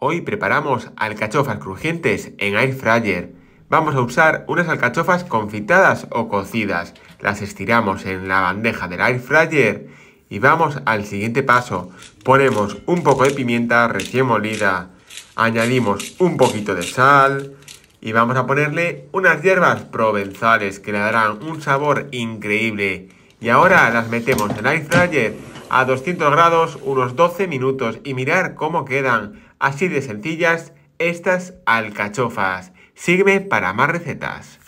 Hoy preparamos alcachofas crujientes en air fryer. Vamos a usar unas alcachofas confitadas o cocidas. Las estiramos en la bandeja del air fryer y vamos al siguiente paso. Ponemos un poco de pimienta recién molida, añadimos un poquito de sal y vamos a ponerle unas hierbas provenzales que le darán un sabor increíble. Y ahora las metemos en air fryer a 200 grados unos 12 minutos y mirar cómo quedan así de sencillas estas alcachofas. Sígueme para más recetas.